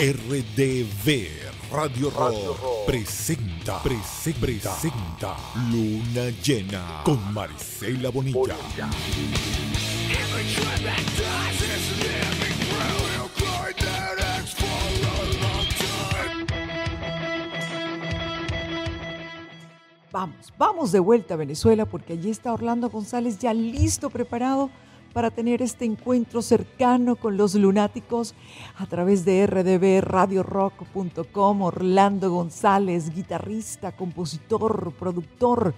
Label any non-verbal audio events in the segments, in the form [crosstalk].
RDV Radio Rock, presenta, presenta, presenta. Luna Llena con Marcela Bonilla. Vamos, vamos de vuelta a Venezuela porque allí está Orlando González ya listo, preparado para tener este encuentro cercano con los lunáticos a través de rdbradiorock.com. Orlando González, guitarrista, compositor, productor.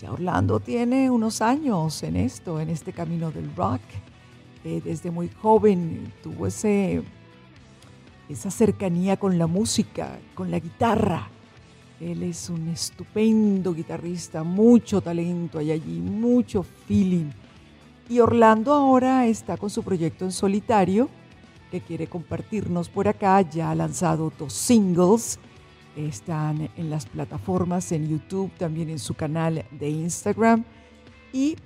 Ya Orlando tiene unos años en esto, en este camino del rock. Eh, desde muy joven tuvo ese, esa cercanía con la música, con la guitarra. Él es un estupendo guitarrista, mucho talento hay allí, mucho feeling y Orlando ahora está con su proyecto en solitario que quiere compartirnos por acá. Ya ha lanzado dos singles. Están en las plataformas, en YouTube, también en su canal de Instagram. Y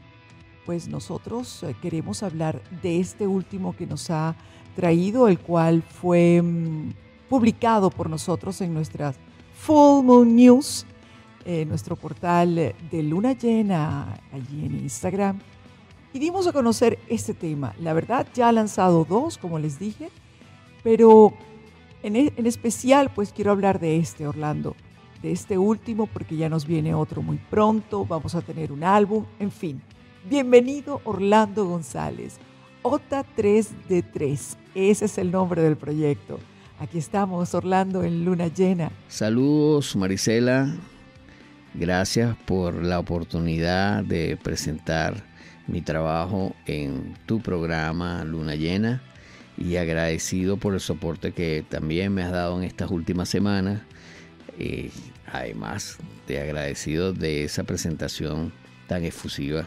pues nosotros eh, queremos hablar de este último que nos ha traído, el cual fue mm, publicado por nosotros en nuestras Full Moon News, en nuestro portal de Luna Llena, allí en Instagram y dimos a conocer este tema. La verdad, ya ha lanzado dos, como les dije, pero en, e, en, especial, pues quiero hablar de este, Orlando, de este último, porque ya nos viene otro muy pronto, vamos a tener un álbum, en fin. Bienvenido, Orlando González. OTA 3 d 3, ese es el nombre del proyecto. Aquí estamos, Orlando, en Luna Llena. Saludos, Marisela. Gracias por la oportunidad de presentar mi trabajo en tu programa Luna Llena y agradecido por el soporte que también me has dado en estas últimas semanas. Eh, además, te agradecido de esa presentación tan efusiva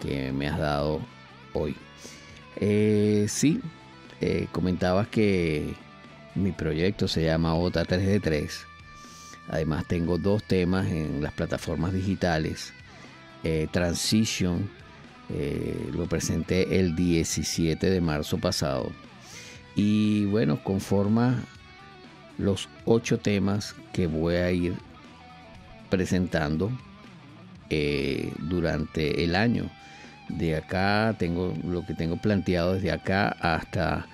que me has dado hoy. Eh, sí, eh, comentabas que mi proyecto se llama OTA 3 d 3. Además tengo dos temas en las plataformas digitales. Transition eh, lo presenté el 17 de marzo pasado. Y bueno, conforma los ocho temas que voy a ir presentando eh, durante el año. De acá tengo lo que tengo planteado desde acá hasta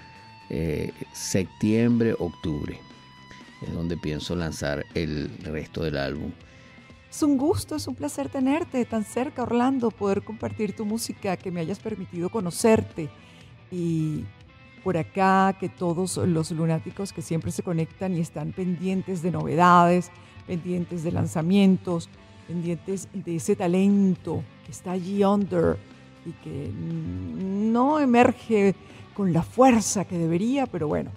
eh, septiembre, octubre. Es donde pienso lanzar el resto del álbum. Es un gusto, es un placer tenerte tan cerca, Orlando, poder compartir tu música, que me hayas permitido conocerte. Y por acá, que todos los lunáticos que siempre se conectan y están pendientes de novedades, pendientes de lanzamientos, pendientes de ese talento que está allí under y que no emerge con la fuerza que debería, pero bueno,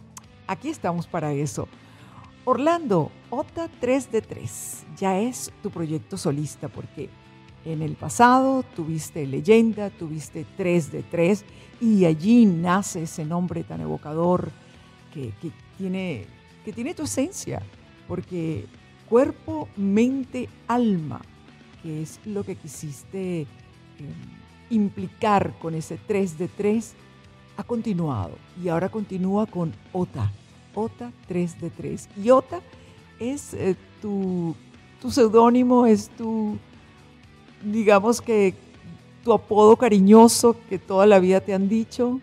aquí estamos para eso. Orlando, OTA 3 de 3 ya es tu proyecto solista porque en el pasado tuviste leyenda, tuviste 3 de 3 y allí nace ese nombre tan evocador que, tiene, que tiene tu esencia, porque cuerpo, mente, alma, que es lo que quisiste em, implicar con ese 3 de 3, ha continuado. Y ahora continúa con OTA OTA 3 de 3. Y OTA es eh, tu, tu seudónimo, es tu, digamos que tu apodo cariñoso que toda la vida te han dicho.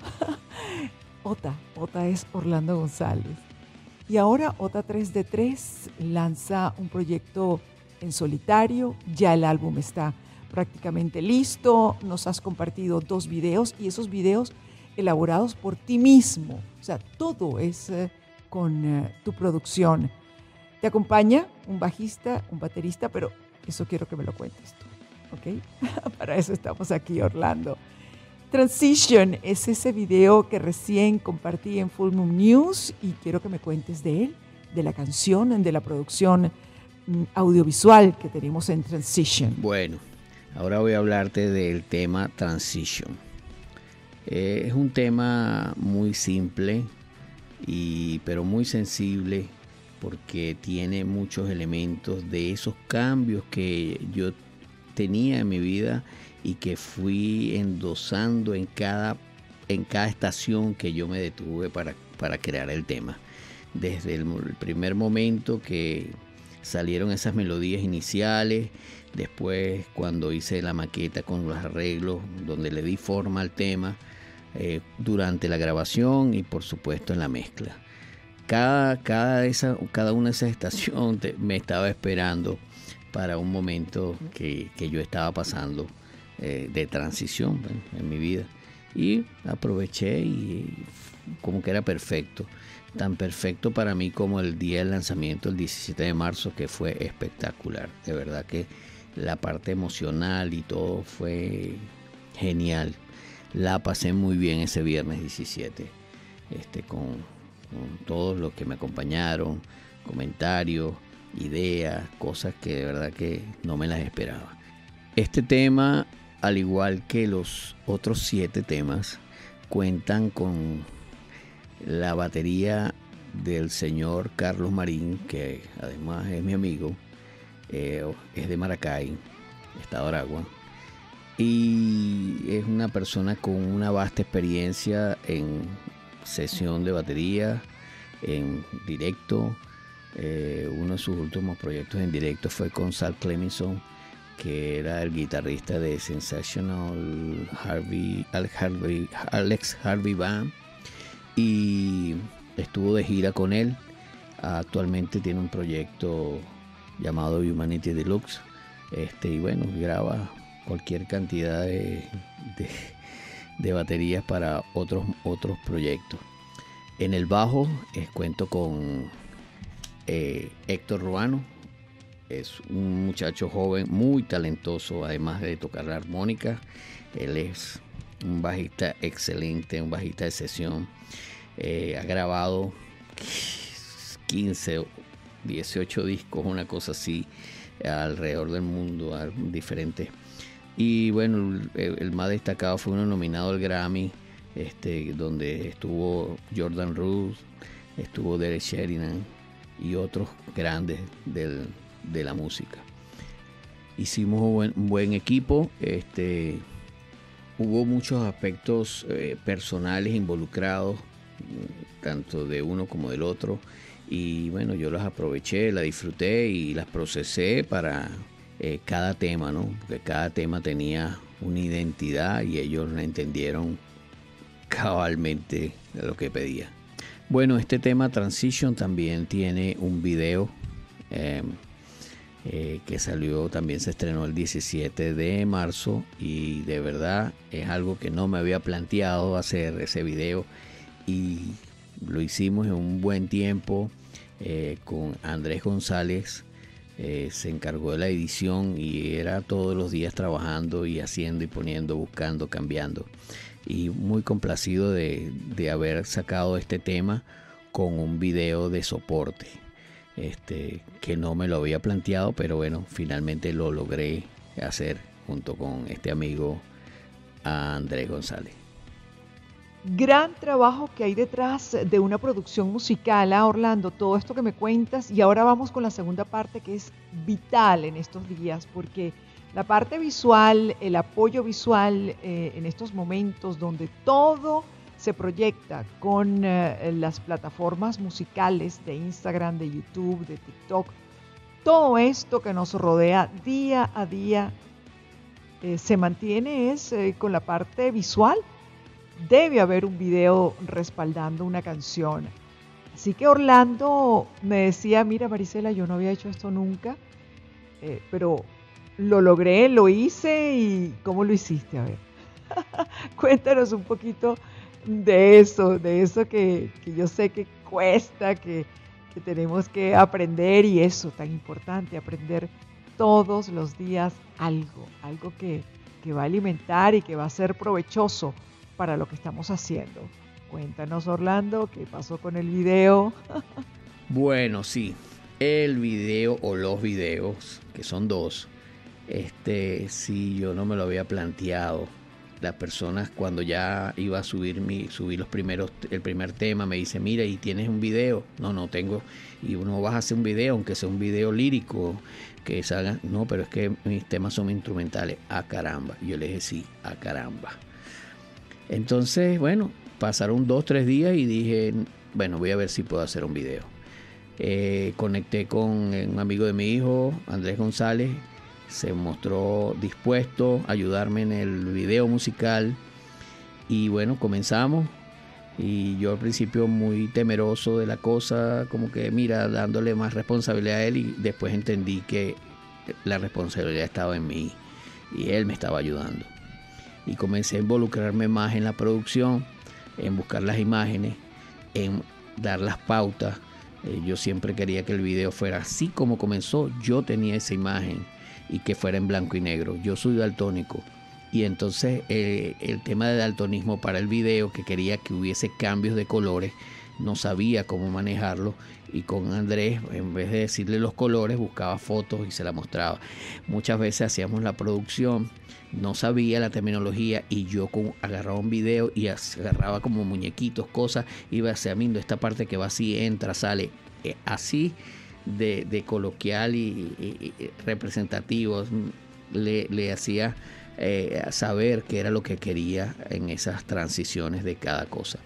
[laughs] OTA, OTA es Orlando González. Y ahora OTA 3 de 3 lanza un proyecto en solitario, ya el álbum está prácticamente listo, nos has compartido dos videos y esos videos elaborados por ti mismo. O sea, todo es eh, con eh, tu producción. Te acompaña un bajista, un baterista, pero eso quiero que me lo cuentes tú, ¿ok? [laughs] Para eso estamos aquí, Orlando. Transition es ese video que recién compartí en Full Moon News y quiero que me cuentes de él, de la canción, de la producción mm, audiovisual que tenemos en Transition. Bueno, ahora voy a hablarte del tema Transition. Eh, es un tema muy simple, pero muy sensible porque tiene muchos elementos de esos cambios que yo tenía en mi vida y que fui endosando en cada, en cada estación que yo me detuve para, para crear el tema. desde el primer momento que salieron esas melodías iniciales, después cuando hice la maqueta con los arreglos, donde le di forma al tema, eh, durante la grabación y por supuesto en la mezcla. Cada, cada, esa, cada una de esas estaciones me estaba esperando para un momento que, yo estaba pasando eh, de transición en mi vida. Y aproveché y como que era perfecto. Tan perfecto para mí como el día del lanzamiento, el 17 de marzo, que fue espectacular. De verdad que la parte emocional y todo fue genial. La pasé muy bien ese viernes 17, este, con, todos los que me acompañaron, comentarios, ideas, cosas que de verdad que no me las esperaba. Este tema, al igual que los otros siete temas, cuentan con la batería del señor Carlos Marín, que además es mi amigo, eh, es de Maracay, Estado Aragua, y es una persona con una vasta experiencia en sesión de batería, en directo. Eh, uno de sus últimos proyectos en directo fue con Sal Cleminson, que era el guitarrista de Sensational Harvey, Alex Harvey Band, y estuvo de gira con él. Actualmente tiene un proyecto llamado Humanity Deluxe. Este, y bueno, graba cualquier cantidad de, baterías para otros, otros proyectos. En el bajo eh, cuento con eh, Héctor Ruano. Es un muchacho joven, muy talentoso, además de tocar la armónica. Él es un bajista excelente, un bajista de sesión. Eh, ha grabado 15 18 discos, una cosa así, alrededor del mundo, diferentes. Y bueno, el, más destacado fue uno nominado al Grammy, este, donde estuvo Jordan Ruth, estuvo Derek Sheridan y otros grandes de la música. Hicimos un buen, equipo, este, hubo muchos aspectos eh, personales involucrados, tanto de uno como del otro y bueno, yo las aproveché, las disfruté y las procesé para eh, cada tema, ¿no? Porque cada tema tenía una identidad y ellos la entendieron cabalmente lo que pedía. Bueno, este tema Transition también tiene un video em, eh, que salió, también se estrenó el 17 de marzo y de verdad es algo que no me había planteado hacer ese video y lo hicimos en un buen tiempo eh, con Andrés González. Eh, se encargó de la edición y era todos los días trabajando y haciendo y poniendo, buscando, cambiando. Y muy complacido de, haber sacado este tema con un video de soporte. Este, que no me lo había planteado, pero bueno, finalmente lo logré hacer junto con este amigo Andrés González gran trabajo que hay detrás de una producción musical, ¿ah, Orlando, todo esto que me cuentas. Y ahora vamos con la segunda parte que es vital en estos días, porque la parte visual, el apoyo visual eh, en estos momentos donde todo se proyecta con eh, las plataformas musicales de Instagram, de YouTube, de TikTok, todo esto que nos rodea día a día eh, se mantiene es con la parte visual debe haber un video respaldando una canción. Así que Orlando me decía, mira Marisela, yo no había hecho esto nunca, eh, pero lo logré, lo hice y ¿cómo lo hiciste? A ver, [laughs] cuéntanos un poquito de eso, de eso que, yo sé que cuesta, que, tenemos que aprender y eso tan importante, aprender todos los días algo, algo que, que va a alimentar y que va a ser provechoso para lo que estamos haciendo. Cuéntanos, Orlando, qué pasó con el video. bueno, sí, el video o los videos, que son dos, este sí yo no me lo había planteado. Las personas cuando ya iba a subir mi, subir los primeros, el primer tema, me dice, mira, y tienes un video. No, no tengo, y uno vas a hacer un video, aunque sea un video lírico, que salga, no, pero es que mis temas son instrumentales. A caramba. Yo le dije, sí, a caramba. Entonces, bueno, pasaron dos, tres días y dije, bueno, voy a ver si puedo hacer un video. Eh, conecté con un amigo de mi hijo, Andrés González, se mostró dispuesto a ayudarme en el video musical y bueno, comenzamos y yo al principio muy temeroso de la cosa, como que mira, dándole más responsabilidad a él y después entendí que la responsabilidad estaba en mí y él me estaba ayudando. Y comencé a involucrarme más en la producción, en buscar las imágenes, en dar las pautas. Eh, yo siempre quería que el video fuera así como comenzó, yo tenía esa imagen y que fuera en blanco y negro. Yo soy daltónico y entonces eh, el tema de daltonismo para el video, que quería que hubiese cambios de colores, no sabía cómo manejarlo y con Andrés, en vez de decirle los colores, buscaba fotos y se la mostraba. Muchas veces hacíamos la producción, no sabía la terminología y yo agarraba un video y agarraba como muñequitos, cosas, iba examinando esta parte que va así, entra, sale, eh, así de, coloquial y, representativo, le, le hacía eh, saber qué era lo que quería en esas transiciones de cada cosa.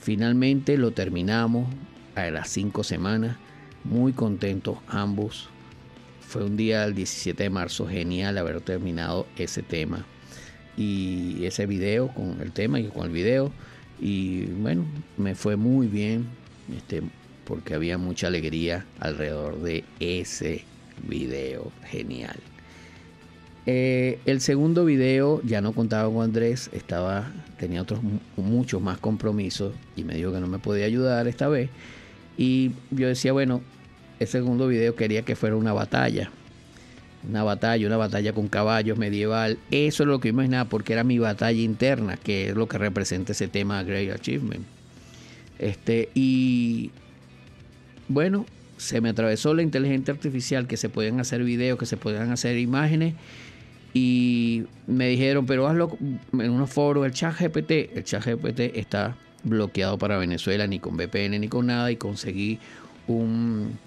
Finalmente lo terminamos a las cinco semanas, muy contentos ambos. Fue un día el 17 de marzo genial haber terminado ese tema y ese video con el tema y con el video. Y bueno, me fue muy bien este, porque había mucha alegría alrededor de ese video genial. Eh, el segundo video ya no contaba con Andrés, estaba, tenía otros muchos más compromisos y me dijo que no me podía ayudar esta vez. Y yo decía, bueno, el segundo video quería que fuera una batalla. Una batalla, una batalla con caballos medieval. Eso es lo que imaginaba porque era mi batalla interna, que es lo que representa ese tema Great Achievement. Este, y bueno, se me atravesó la inteligencia artificial, que se pueden hacer videos, que se pueden hacer imágenes y me dijeron, pero hazlo en unos foros, el chat GPT, el chat GPT está bloqueado para Venezuela, ni con VPN ni con nada, y conseguí un...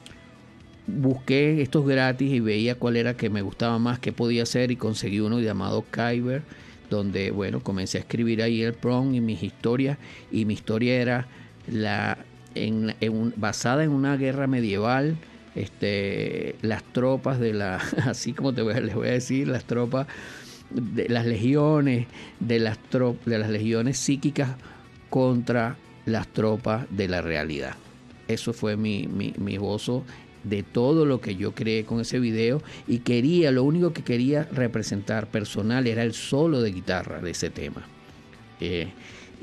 Busqué estos gratis y veía cuál era que me gustaba más, qué podía hacer, y conseguí uno llamado Kyber, donde, bueno, comencé a escribir ahí el prompt y mis historias, y mi historia era la, en, basada en una guerra medieval, este, las tropas de la, [laughs] así como te voy, les voy a decir, las tropas de las legiones, de las, de las legiones psíquicas contra las tropas de la realidad. Eso fue mi, mi, mi de todo lo que yo creé con ese video y quería, lo único que quería representar personal era el solo de guitarra de ese tema. Eh,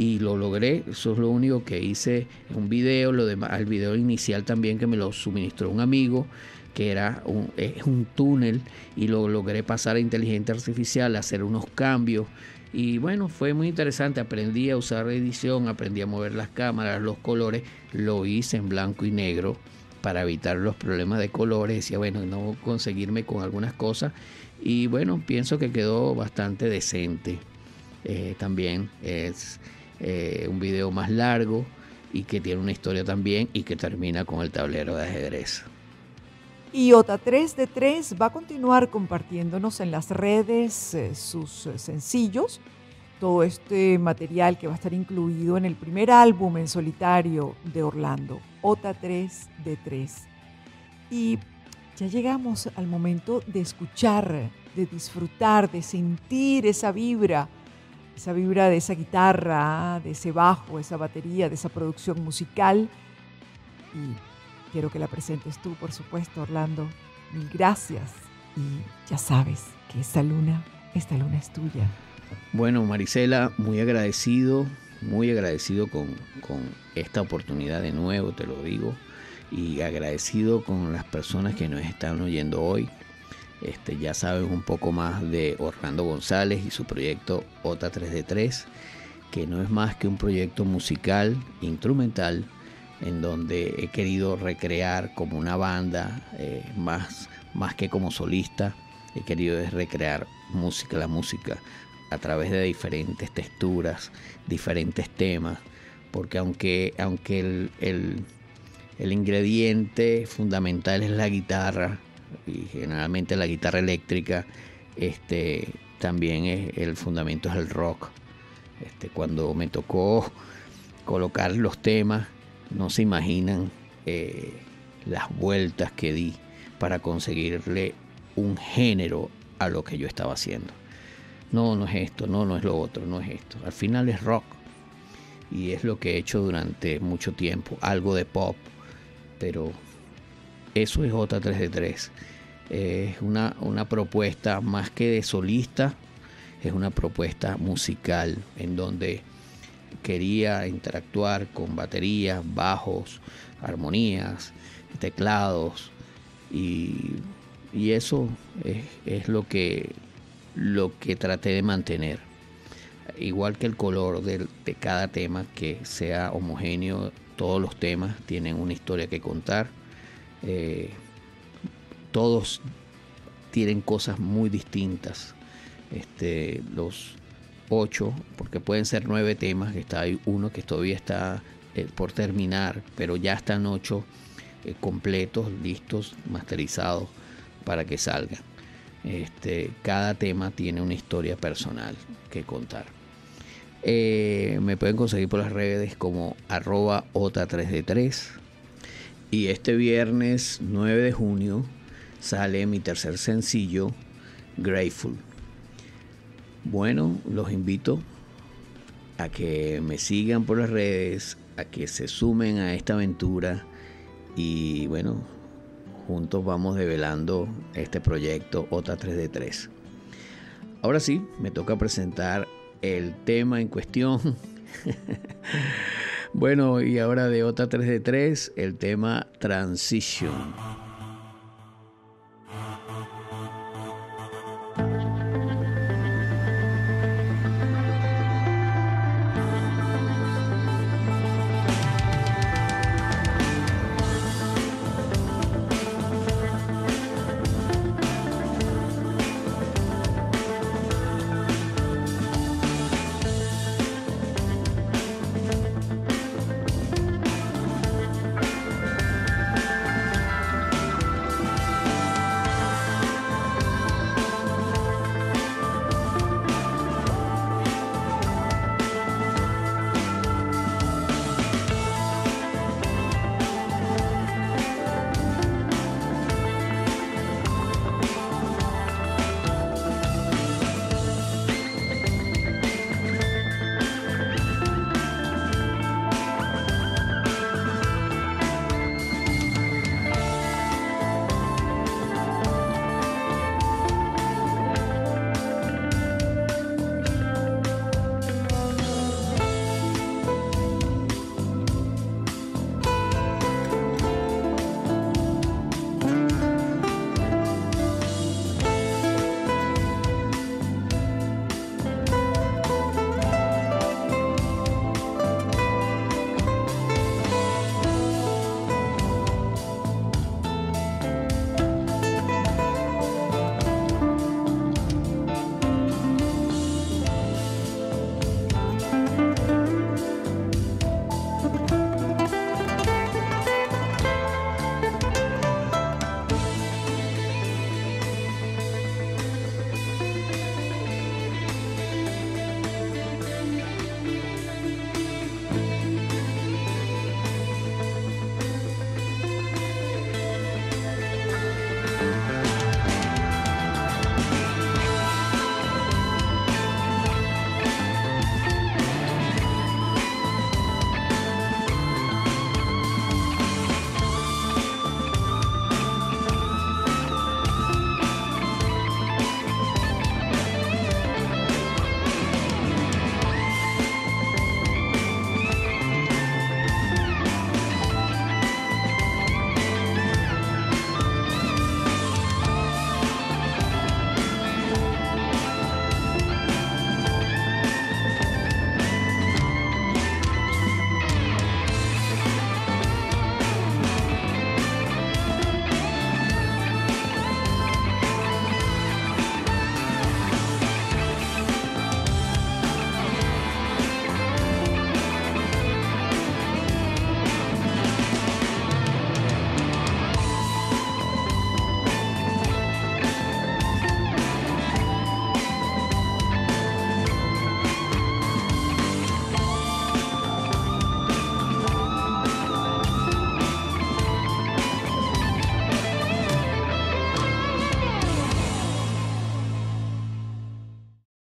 y lo logré. Eso es lo único que hice en un video. Lo demás, el video inicial también que me lo suministró un amigo, que era un, es un túnel y lo logré pasar a inteligencia artificial, hacer unos cambios. Y bueno, fue muy interesante. Aprendí a usar edición, aprendí a mover las cámaras, los colores. Lo hice en blanco y negro para evitar los problemas de colores. Decía, bueno, no conseguirme con algunas cosas. Y bueno, pienso que quedó bastante decente. Eh, también es eh, un video más largo y que tiene una historia también y que termina con el tablero de ajedrez. Y OTA 3 de 3 va a continuar compartiéndonos en las redes eh, sus eh, sencillos, todo este material que va a estar incluido en el primer álbum en solitario de Orlando, OTA 3 de 3. Y ya llegamos al momento de escuchar, de disfrutar, de sentir esa vibra esa vibra de esa guitarra, de ese bajo, esa batería, de esa producción musical. Y quiero que la presentes tú, por supuesto, Orlando. Mil gracias. Y ya sabes que esta luna, esta luna es tuya. Bueno, Marisela, muy agradecido, muy agradecido con, con esta oportunidad de nuevo, te lo digo. Y agradecido con las personas que nos están oyendo hoy este, ya saben un poco más de Orlando González y su proyecto OTA 3D3, que no es más que un proyecto musical, instrumental, en donde he querido recrear como una banda, eh, más, más que como solista, he querido recrear música, la música, a través de diferentes texturas, diferentes temas, porque aunque, aunque el, el ingrediente fundamental es la guitarra, y generalmente la guitarra eléctrica, este, también es, el fundamento es el rock. Este, cuando me tocó colocar los temas, no se imaginan eh, las vueltas que di para conseguirle un género a lo que yo estaba haciendo. No, no es esto, no, no es lo otro, no es esto. Al final es rock. Y es lo que he hecho durante mucho tiempo. Algo de pop. Pero eso es J3D3. Es una, una propuesta más que de solista, es una propuesta musical en donde quería interactuar con baterías, bajos, armonías, teclados y, eso es, lo, que, lo que traté de mantener. Igual que el color de, cada tema, que sea homogéneo, todos los temas tienen una historia que contar. Eh, todos tienen cosas muy distintas. Este, los ocho, porque pueden ser nueve temas, que está uno que todavía está eh, por terminar, pero ya están ocho eh, completos, listos, masterizados para que salgan. Este, cada tema tiene una historia personal que contar. Me pueden conseguir por las redes como arroba ota3d3. Y este viernes 9 de junio sale mi tercer sencillo, Grateful. Bueno, los invito a que me sigan por las redes, a que se sumen a esta aventura y bueno, juntos vamos develando este proyecto OTA 3D3. Ahora sí, me toca presentar el tema en cuestión. [laughs] bueno, y ahora de OTA 3D3, el tema Transition.